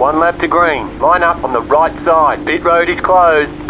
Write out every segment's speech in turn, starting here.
One lap to green. Line up on the right side. Pit road is closed.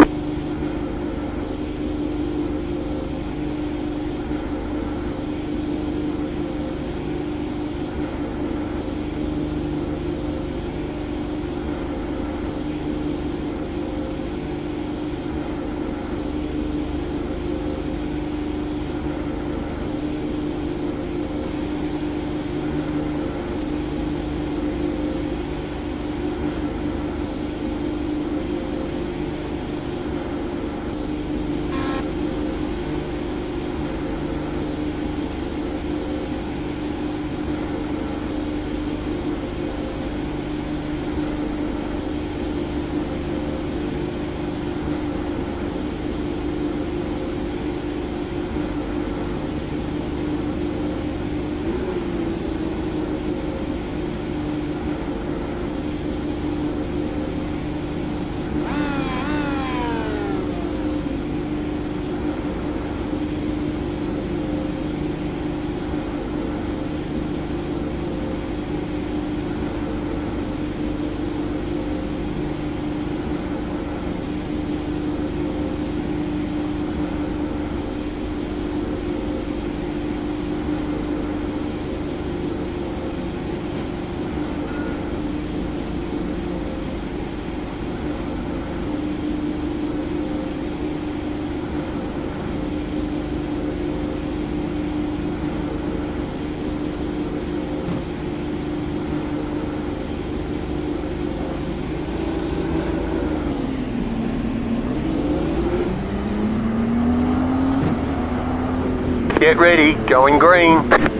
Get ready, going green.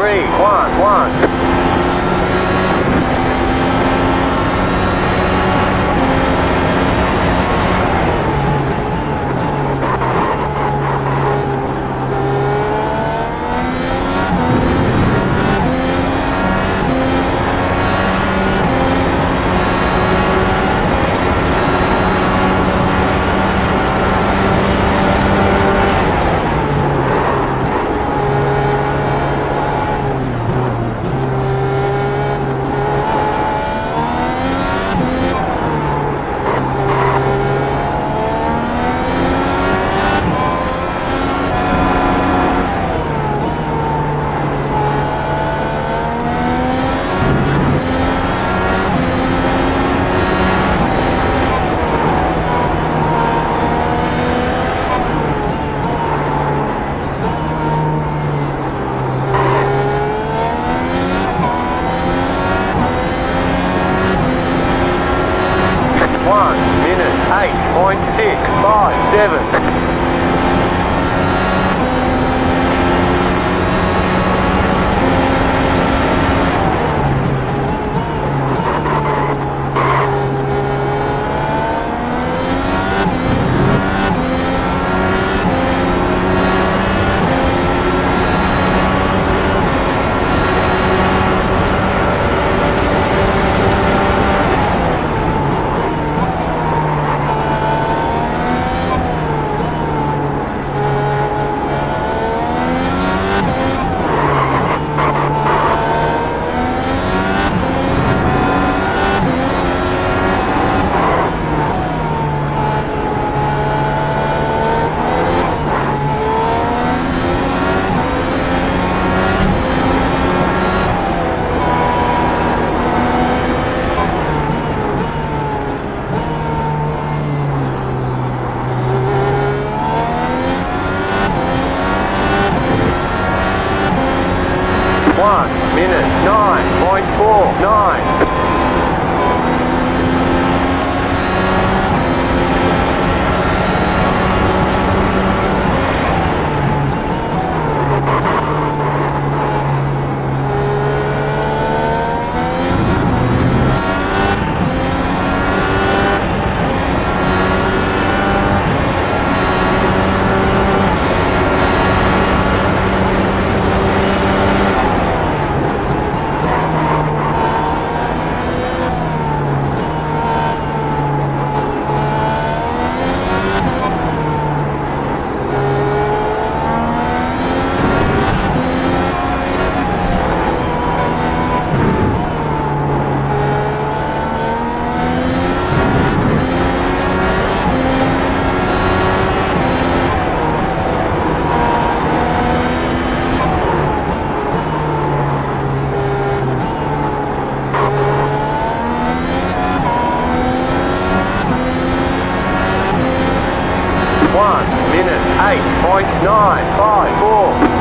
Three one one. 8.954.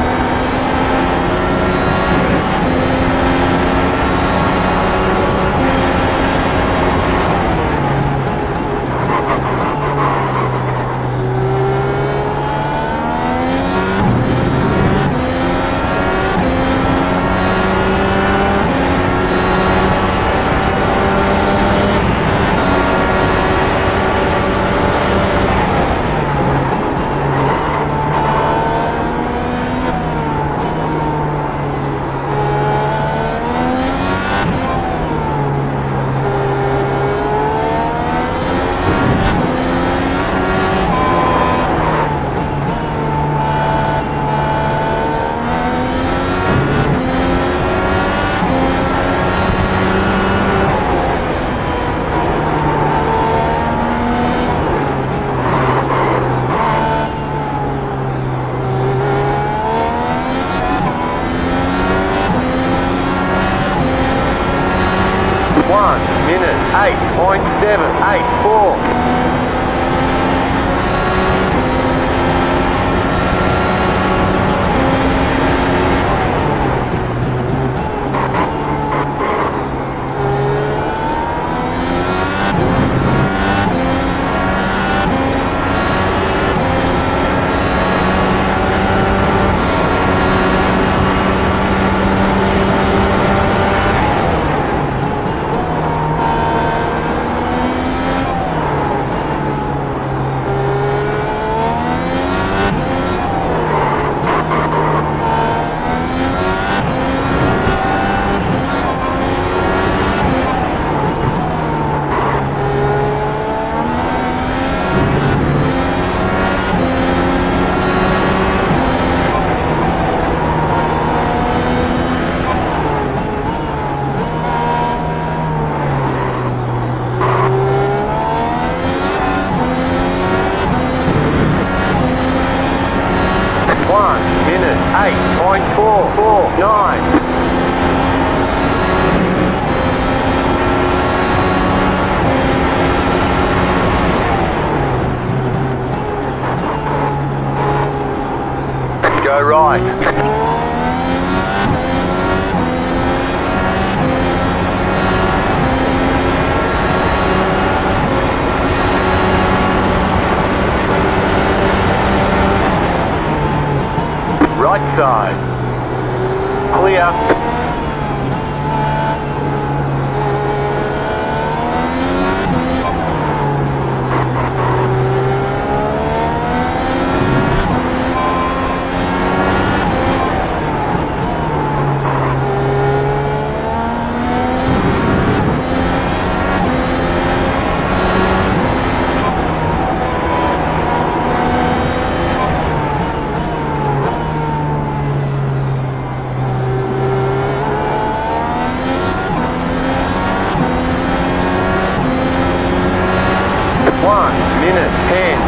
1 minute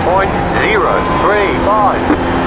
10.035.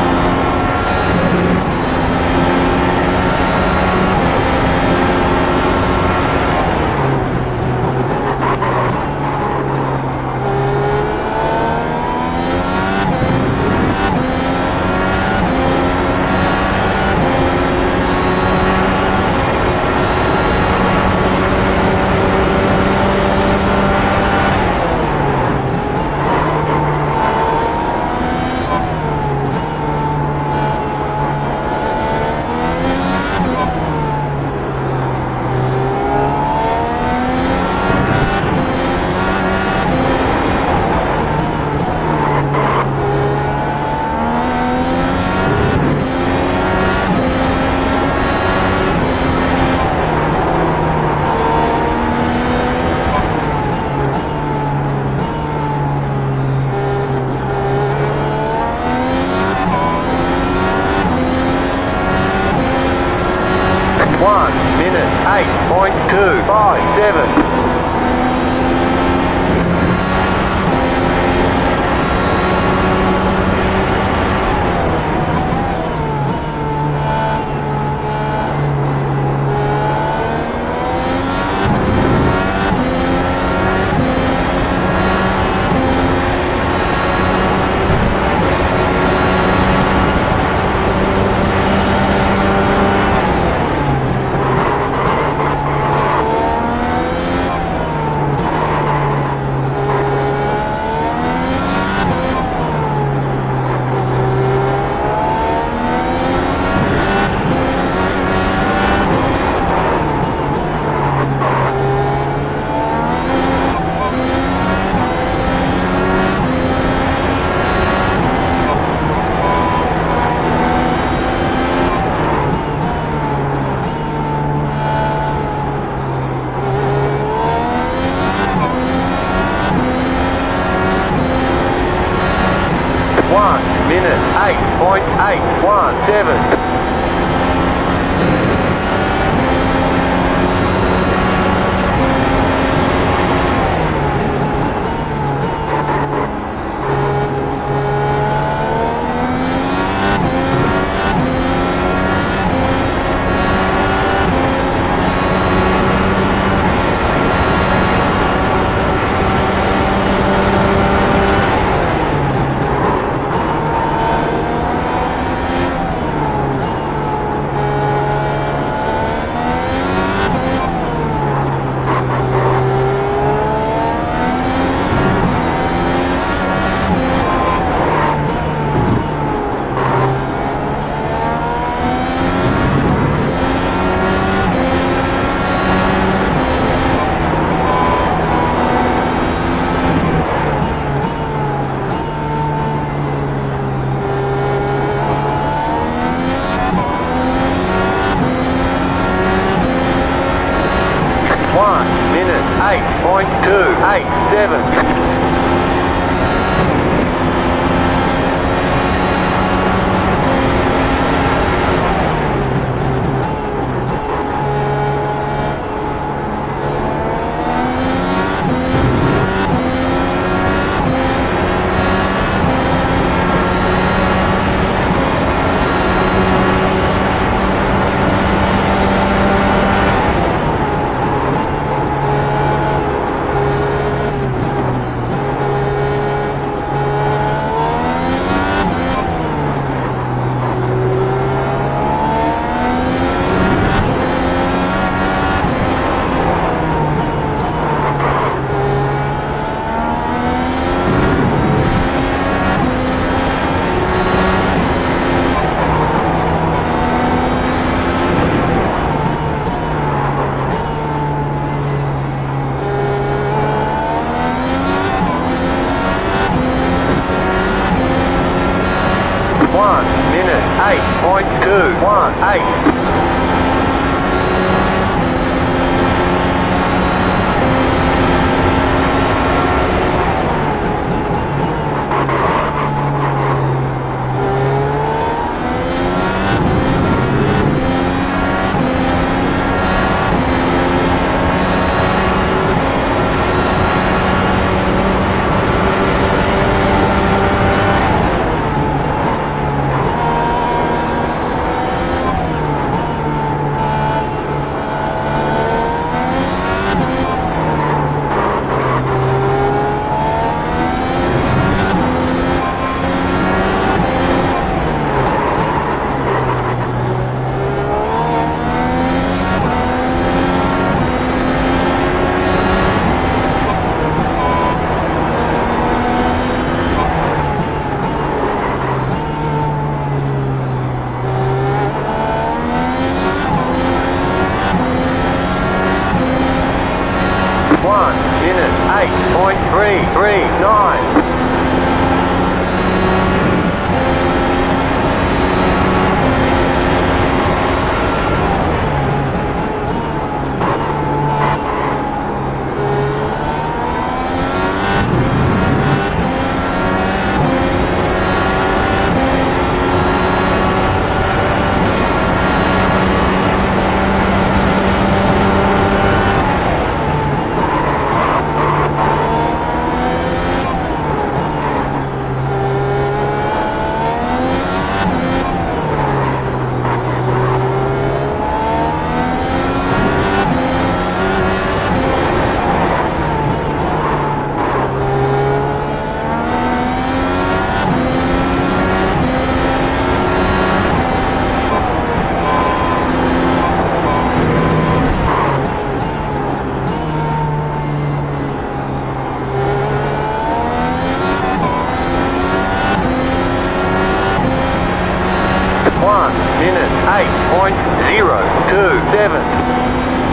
1 minute 8.287. minute 8.027.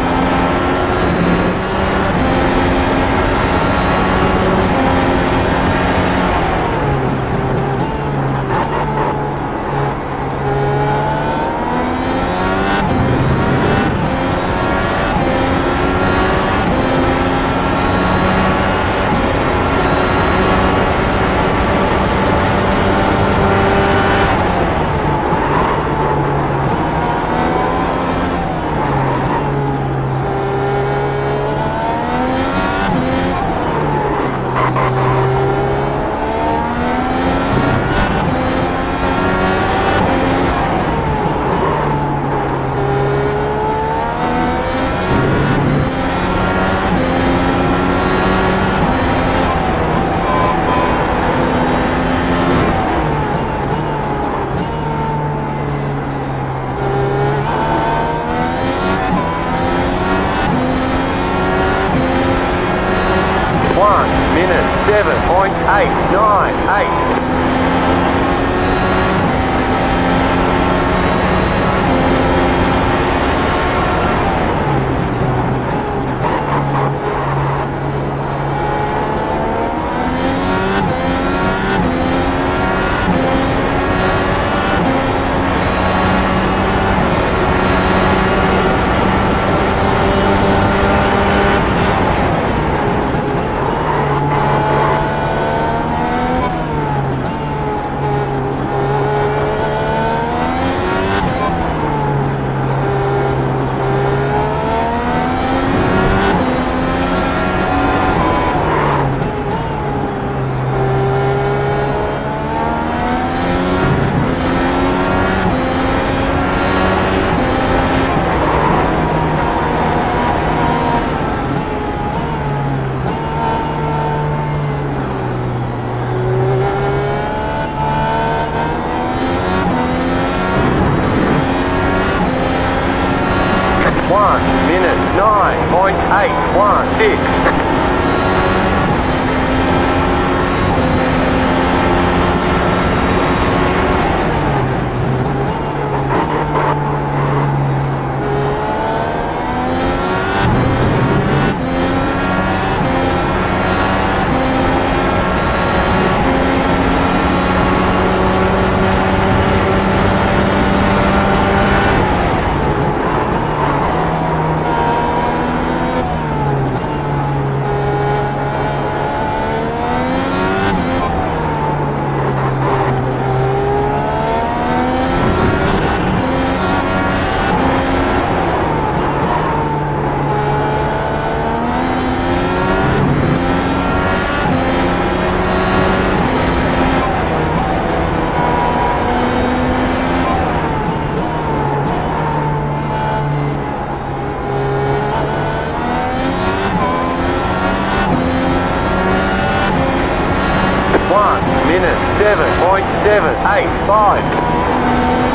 minute, 7.785.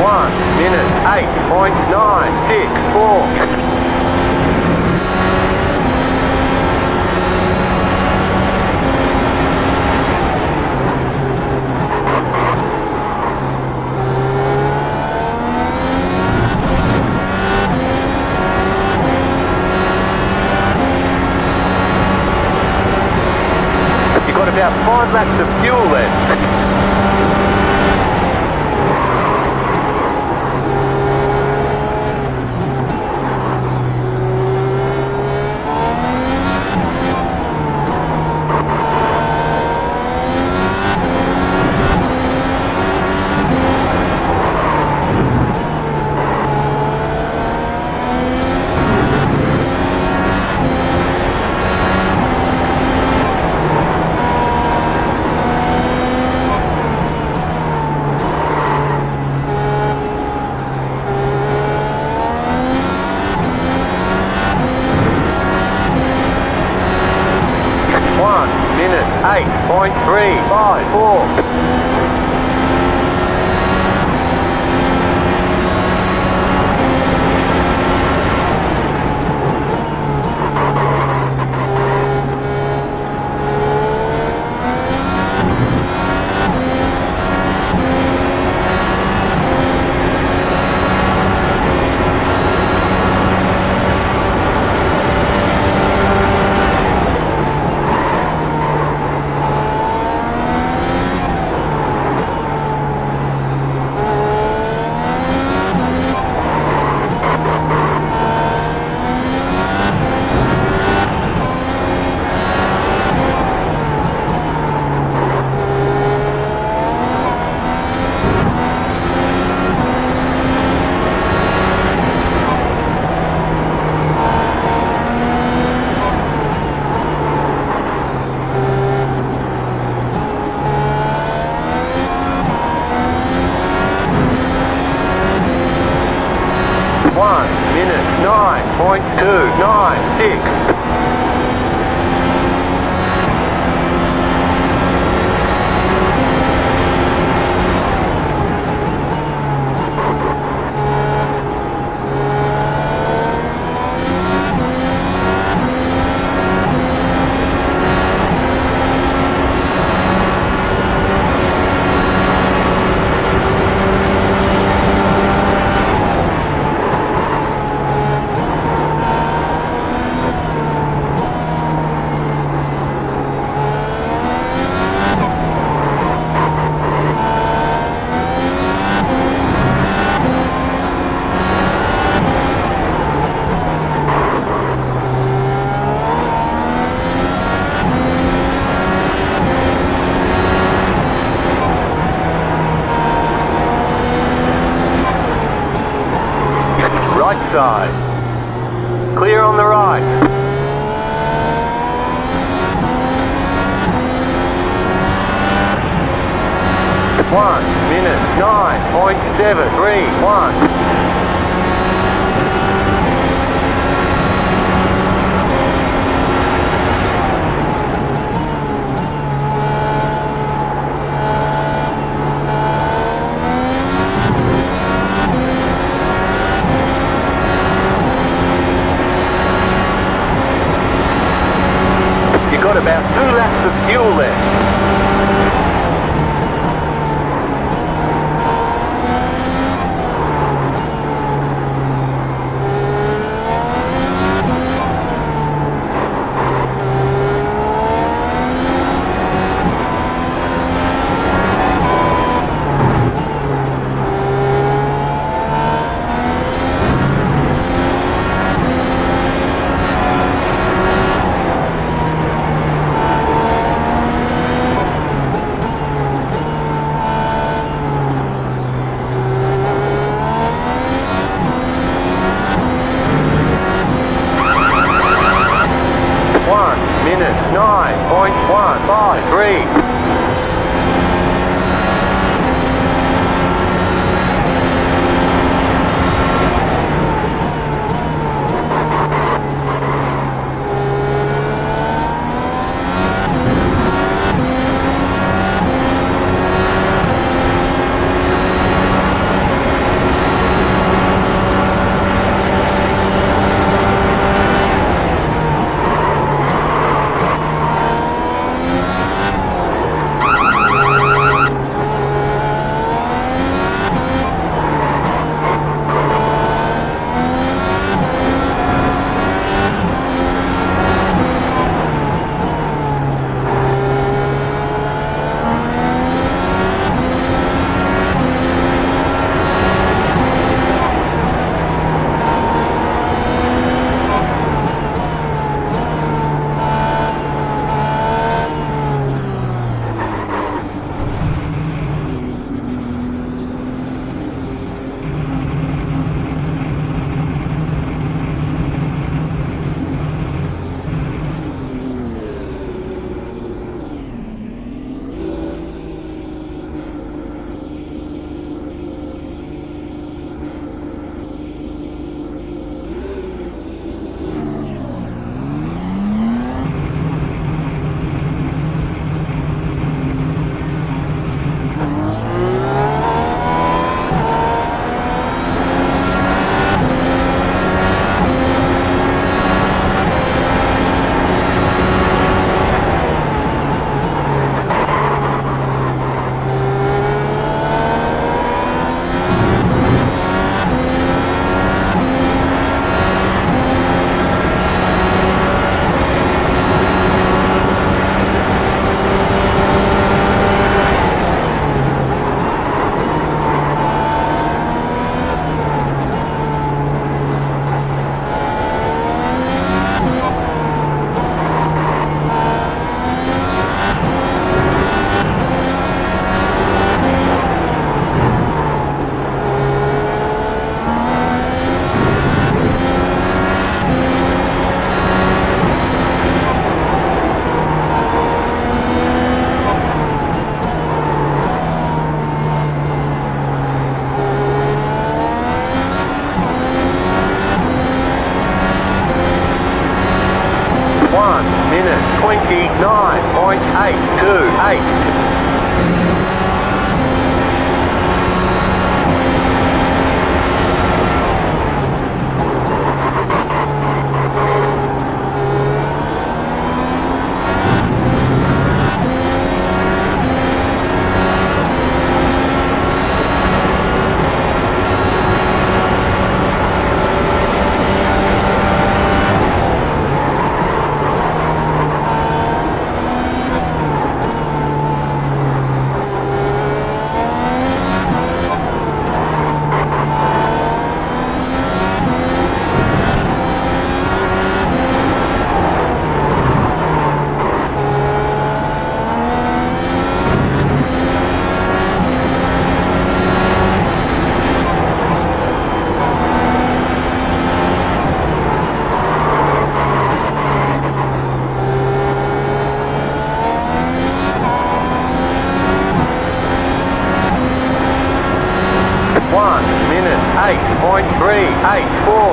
1 minute 8.964. about five laps of fuel left. 1 minute 9.731.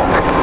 eight four.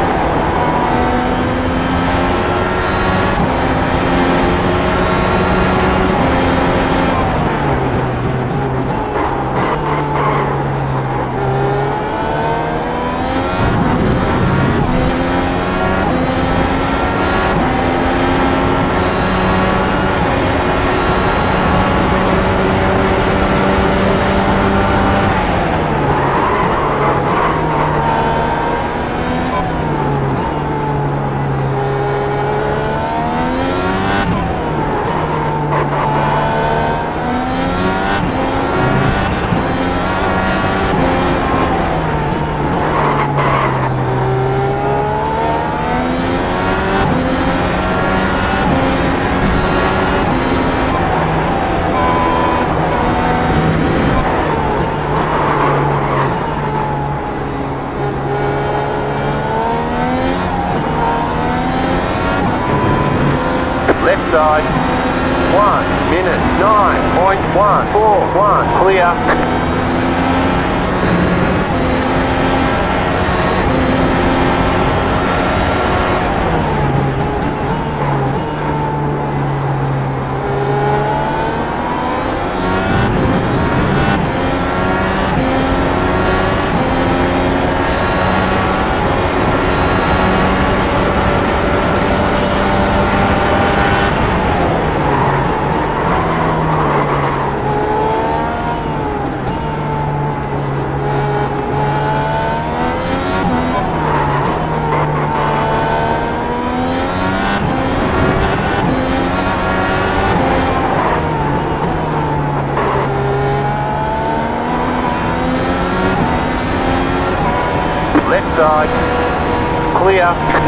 Clear.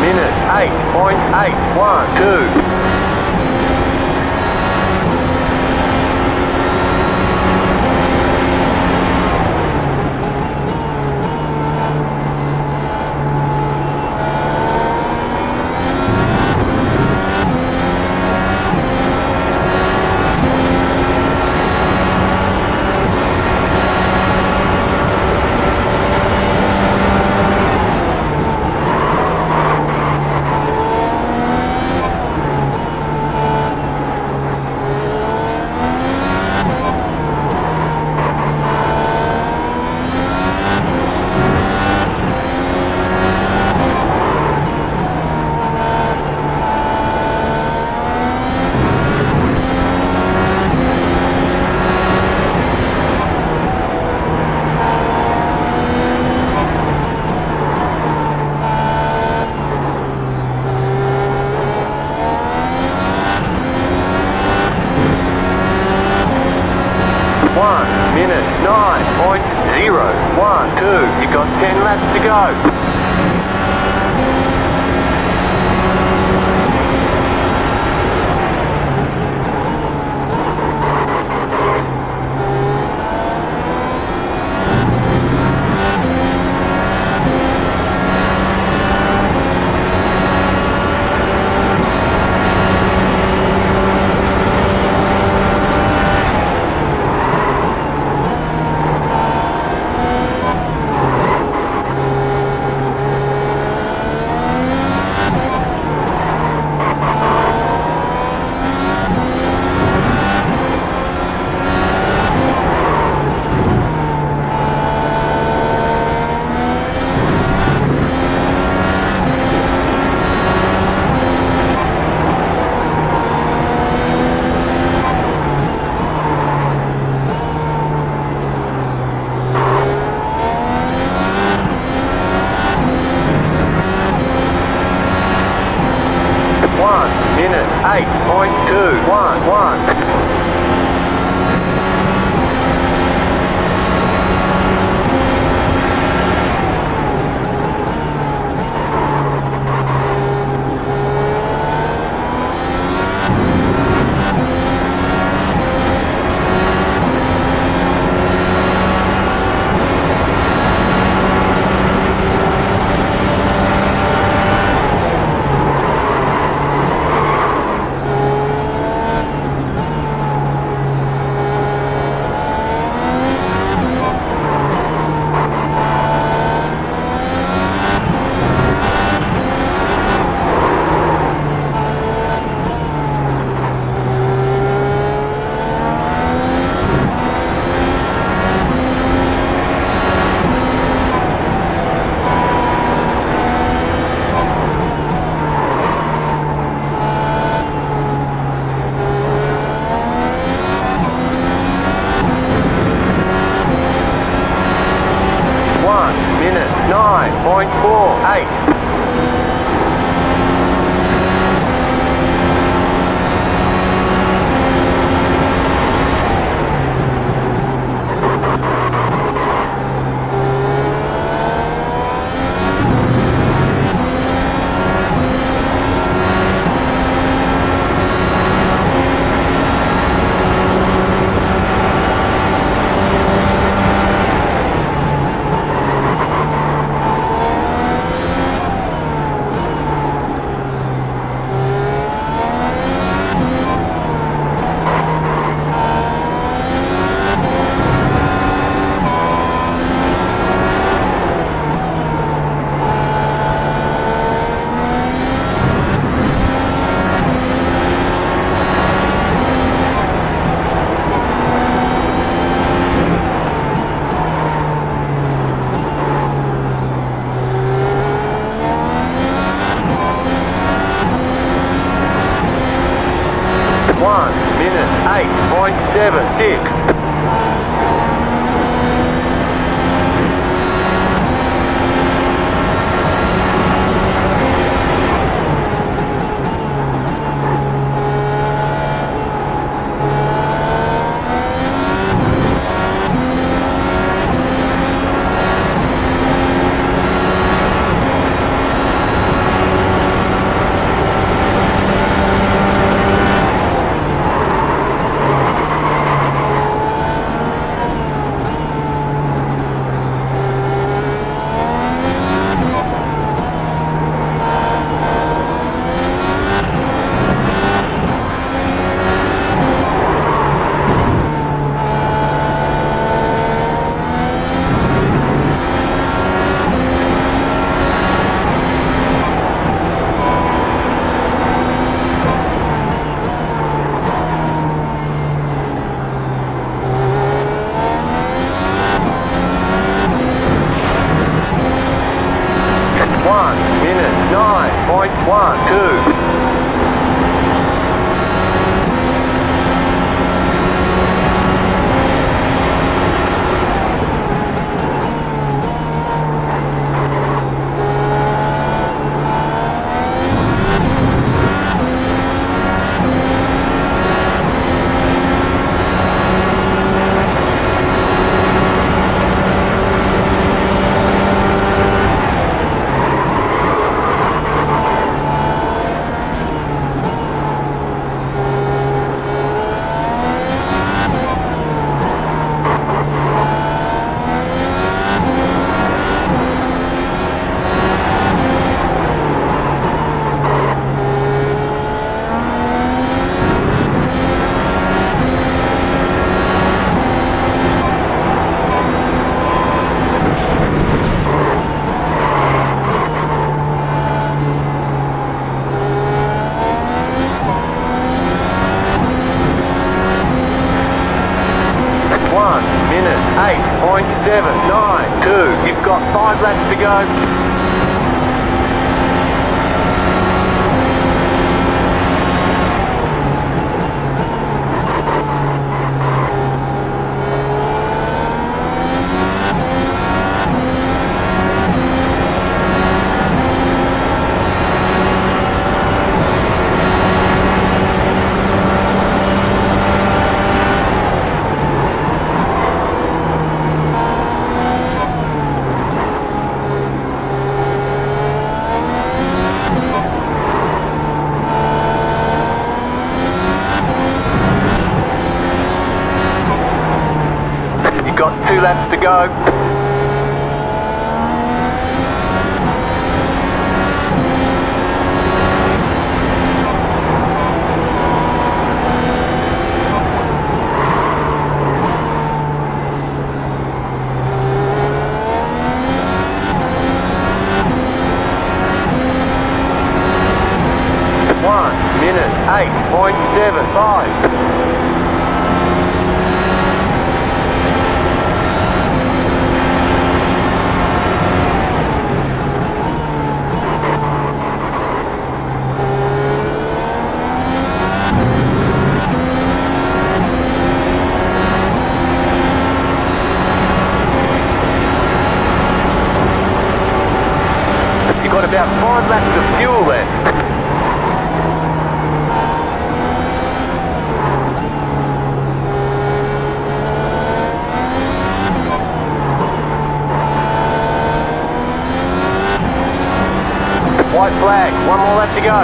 minute 8.812. 1 minute 9.48. 1 minute 8.792. You've got five laps to go. Laps flag, one more left to go.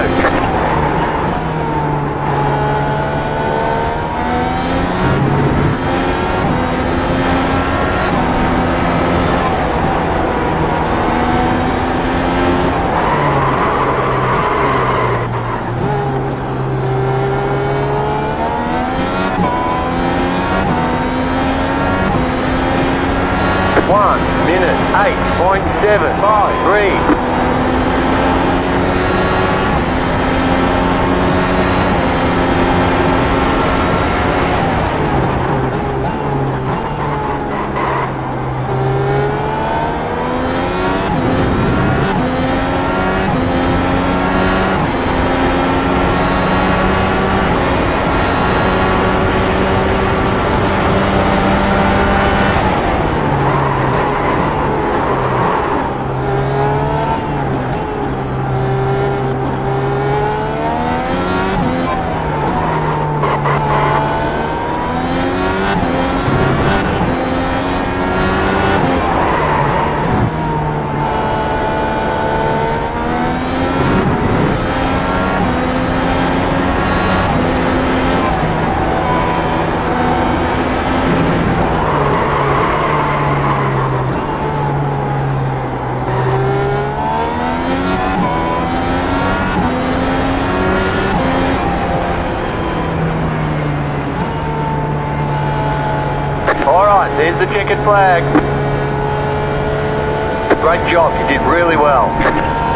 One minute, eight point seven five three. Alright, there's the checkered flag. Great job, you did really well.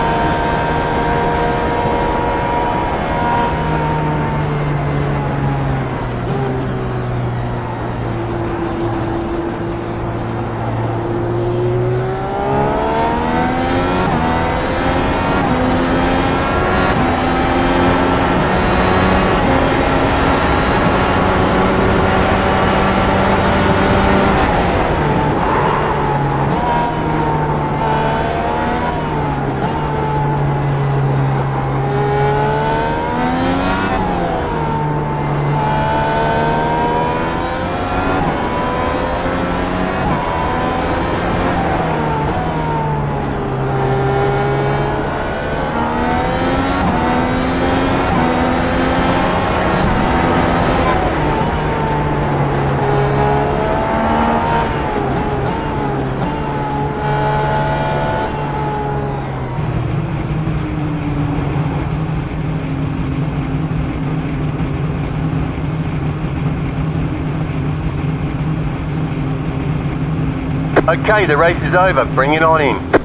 Okay, the race is over. Bring it on in.